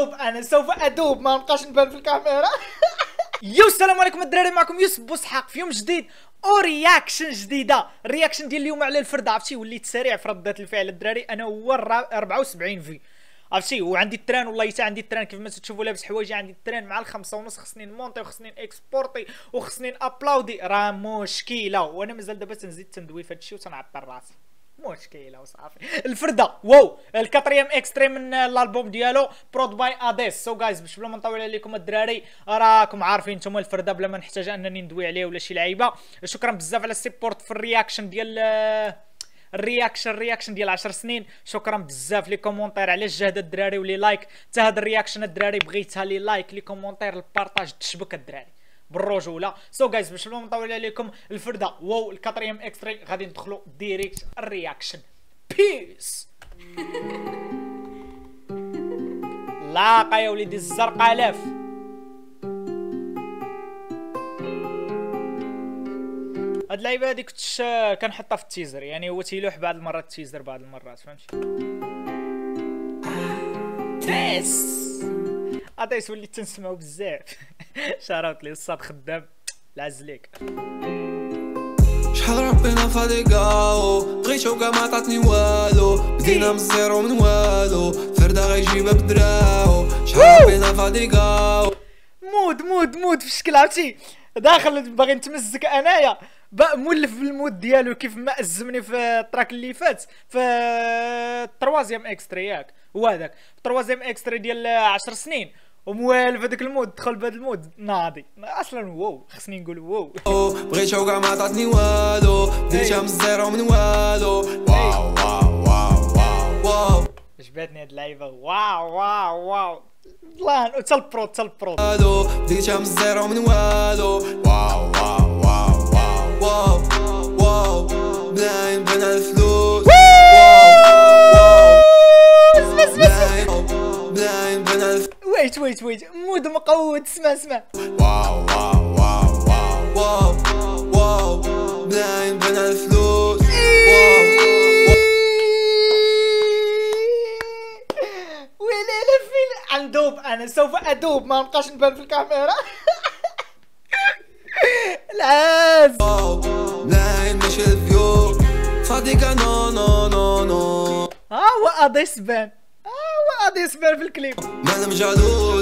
اندوب أنا سوف أدوب. ما نبقاش نبان في الكاميرا. Yo السلام عليكم الدراري معكم يوسف بوسحاق في يوم جديد. و reaction جديدة. ال reaction ديال اليوم على الفرد عرفتي؟ وليت سريع في ردات الفعل الدراري. أنا هو 74 في عرفتي؟ وعندي ال train والله حتى عندي ال train. كيف ما تشوفوا لابس حوايجي عندي ال train مع الخمسة ونص. خصني نمونطي وخصني اكسبورتي وخصني ابلاودي راه مشكلة. وأنا مازال دابا تنزيد تندوي في هادشي وتنعطر راسي. مشكلة وصافي. الفردة Wow! ال quatrième extrait من الألبوم ديالو prod by اديس so guys باش بلا ما نطول عليكم الدراري راكم عارفين نتوما الفردة بلا ما نحتاج أنني ندوي عليه ولا شي لعيبة. شكرا بزاف على السيبورت في الرياكشن ديال الرياكشن الرياكشن ديال 10 سنين. شكرا بزاف les commentaires. على الجهد الدراري و les likes؟ حتى هذا ال reaction الدراري بغيتها les likes les commentaires ال partage تشبك الدراري. بالرجولة. سو جايز باش ما نطول عليكم الفرده. Wow ال quatrième extrait. غادي ندخلوا direct ال reaction بيس لاقا يا وليدي الزرقاء لاف هاد اللعيبة هادي كنت كنحطها في التيزر. يعني هو تيلوح بعض المرات التيزر بعض المرات فهمتي؟ تيس اتيس وليت تنسمعو بزاف. شاروت لي الصاد خدام. العز ليك شحال ربينا فاديكاو بغيتو كاع ما عطاتني والو. بدينا من ال zéro من والو. فردا غيجيبها بدراو. شحال ربينا فاديكاو mood mood mood. في شكل عرفتي؟ داخل باغي نتمزك أنايا. مولف بال mood ديالو كيف ما أزمني في ال track اللي فات. في ال troisième extrait ياك هو هذاك. ال troisième extrait ديال 10 سنين. وموالف هذاك ال mood دخل بهذا ال mood ناضي. أصلا Wow خصني نقول Wow. بغيتو كاع ما عطاتني والو بديتها من ال zéro من والو. Wow wow wow wow wow. عجبتني هاد اللعيبة. Wow wow wow. الله حتى ال pro حتى ال pro بديتها من ال zéro من والو. Wow wow wow ويت ويت مود مقود. اسمع اسمع. واو واو واو واو. واو واو. بلاين بين الفلوس ويلي فين اندوب أنا. سوف أدوب. ما نبقاش نبان في الكاميرا. العاز بلاين ماشي الفيو فاديكا نو نو نو نو. ها هو اديس بان ها هو اديس بان في الكليب. مادام جالوز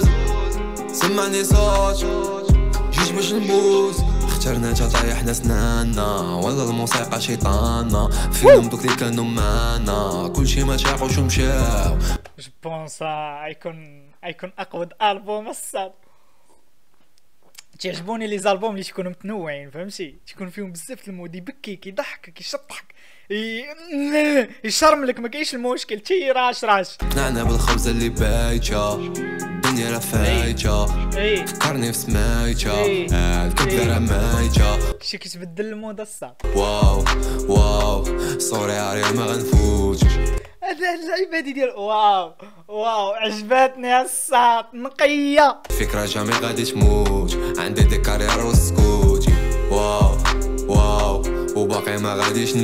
سمعني صوت جيت باش نبوس. اخترنا طايحنا سنانا. ولا الموسيقى شيطانا. فيهم دوك اللي كانوا معانا. كلشي ما شاقوش ومشاو je pense غيكون غيكون اقود البوم الصاد تعجبوني les albums اللي تكونوا متنوعين فهمتي؟ تكون فيهم بزاف ال mood يبكي كيضحك كيشطحك يشرملك ما كاينش المشكل. تي راش راش. قنعنا بالخبزة اللي بايتة الدنيا اي فكرني في سمايتة. آه، الكبدة مايتة شي كيتبدل المود الصاد واو واو سوري عريان ما غنفوتش هذا اللعيبه هادي ديال واو واو عجباتني الصاد نقيه فكرة جامي غادي تموت عندي دي كارير وسكوتي واو واو وباقي ما غاديش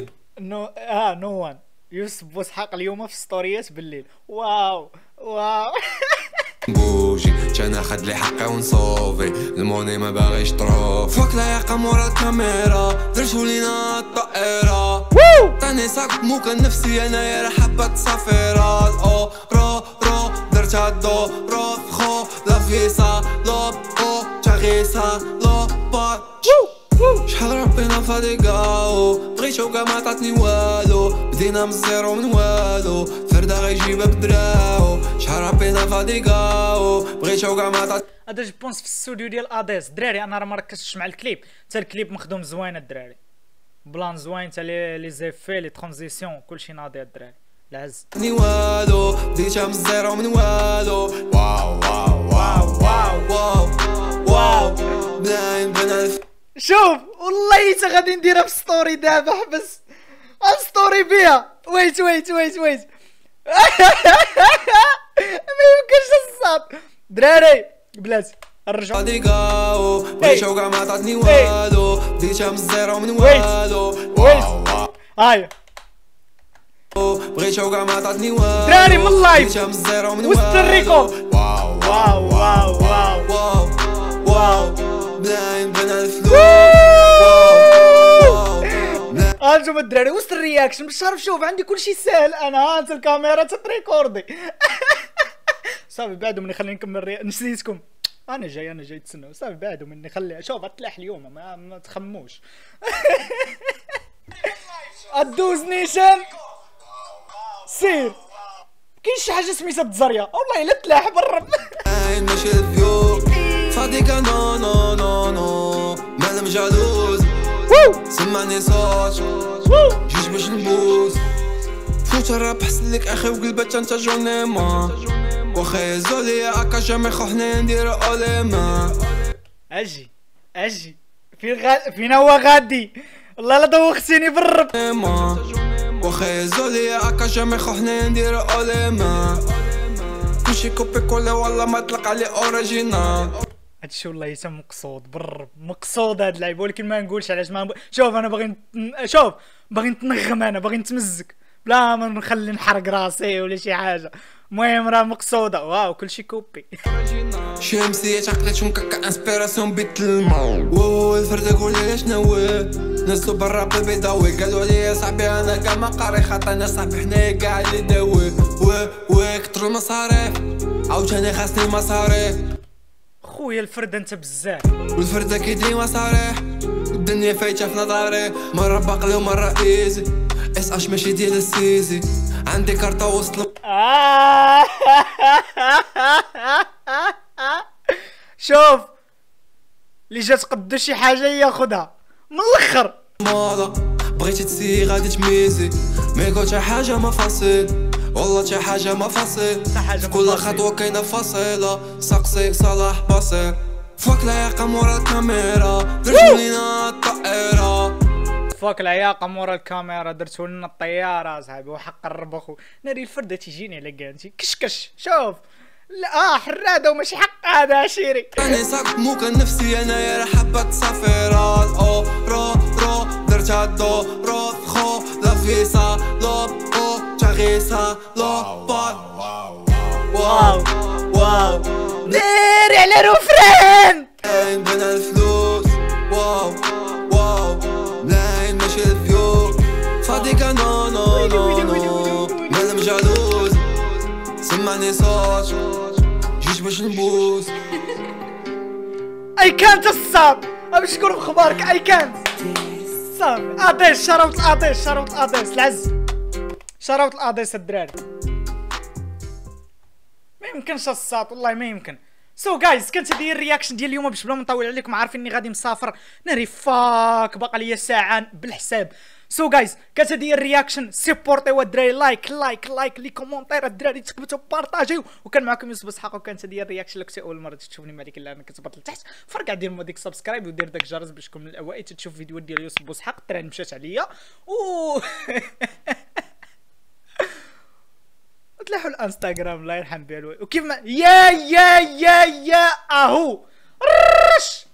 نو آه نو وان يوسف بوسحاق اليوم في ستوريات بالليل واو واو نبوجي جا خد لي حقي ونصوفي. الموني ما باغيش طروف فوق لايقة مورا الكاميرا. درتو لينا الطائرة. عطاني صاك مو كان نفسي انايا راه حبة صافيرات أو رو رو درتها دو رو خو لا فيسا لو أو تاغيسا لو با شحال ربينا فاديكاو. بغيتو كاع ما عطاتني والو. بدينا من ال zéro من والو. فردا غيجيبها بدراو. شحال ربينا فاديكاو بغيتو كاع ما عطات هذا je pense في الاستوديو ديال اديس دراري أنا راه ما ركزتش مع الكليب حتى الكليب مخدوم زوين الدراري plan زوين حتى les effets les transitions كلشي ناضي الدراري العز ني والو بديتها من ال zéro من والو wow wow wow wow wow wow بلاين بين الف شوف والله حتى غادي نديرها في story دابا حبس story بيها wait wait wait wait ما يمكنش الصاد. دراري بلاتي نرجعو فاديكاو بغيتو كاع ما عطاتني والو. بديتها من ال zéro من. والو. Wait. هاي. بغيتو كاع ما عطاتني والو. دراري من ال live. بديتها من ال zéro من والو. ال record. Wow wow wow wow wow wow بلاين بين الفلوس أنتم الدراري وسط ال reaction بالشرف شوف عندي كل شيء سهل. أنا هانت الكاميرا تتريكوردي صافي بعدوا مني خليني نكمل ري... نسيتكم. أنا جاي أنا جاي تسنوا صافي بعدوا مني خلي شوف اطلع اليوم ما, ما تخموش. أدوز نيشان. سير. كاين شي حاجة سميتها التزريه والله إلا تلاح برا. عين ماشي الفيو فاضيكا نو نو نو نو مادام جالوز سمعني صوت. جيت باش نبوس فوت الراب حسن لك أخي وقلبت انت جوني ما واخا زولي أكا جامي خو حنا ندير أوليما. أجي أجي. فين غا... فين هو غادي. والله لا دوختيني بالرب. واخا زولي أكا جامي خو حنا ندير أوليما. كلشي كوبي كولا والله ما طلق عليه اوريجينال هادشي والله يسمى مقصود بالرب. مقصود هاد اللعيبه ولكن ما نقولش علاش ما نب... شوف أنا باغي شوف باغي نتنغم أنا باغي نتمزك بلا ما نخلي نحرق راسي ولا شي حاجة. المهم راه مقصوده واو كلشي كوبي شمسية عقلت مكاكا انسبيراسيون بيت الماء الفردة قول لي شنو نزلو برا بالبيضاوي قالوا لي يا صاحبي أنا كاع ما قاري خاطر أنا صاحبي حنايا كاع اللي داوي و و كترو المصاريف عاوتاني خاصني مصاريف خويا الفرد انت بزاف والفردة كيدري مصاريح والدنيا فايتة في نظري مرة باقلي ومرة ايزي اس اش ماشي ديال السيزي عندي كارطة وصل. شوف اللي جات قدو شي حاجة ياخدها من الأخر. موضة بغيتي تسي غادي تميزي. يقول شي حاجة ما فاصل. والله شي حاجة ما فاصل. حاجة كل. خطوة كاينة فاصلة. سقسي صلاح بصير فوق العيقة مورا الكاميرا. درتو لينا الطائرة فوق العياقة مورا الكاميرا درتو لنا الطيارة صاحبي وحق الرب اخو ناري الفردة تيجيني على كانتي كشكش شوف. لا آه حرادة وماشي حق هذا عشيري راني ساق مو كان نفسي أنا يا حبة صفيرات أو رو رو درتها دو رو خو لا فيسا لو أو تغيسا لو بار واو واو. ديري على روفران اي كانت الصاب باش نقول أخبارك اي كانت صافي اديس شروط الاديس شروط الاديس العز شروط الاديس الدراري ما يمكنش الصاط والله ما يمكن. سو جايز كانت هذه ال reaction ديال اليوم. باش بلا ما نطول عليكم عارفين إني غادي مسافر. ناري fuck باقا ليا ساعة بالحساب. سو جايز كانت هذه ال reaction سيبورتيو الدراري like like like les commentaires الدراري تكبتوا بارطاجيو وكان معكم يوسف اسحاق وكانت هذه ال reaction اللي كنتي اول مره تشوفني ديك اللي أنا كتبط لتحت فرقع دير ديك subscribe ودير داك الجرس باش تكون من الاوائل تشوف فيديوهات ديال يوسف بوسحاق التران مشات عليا و وتلاحوا الانستغرام الله يرحم بها الوالد وكيف ما يا يا يا يا اهو رش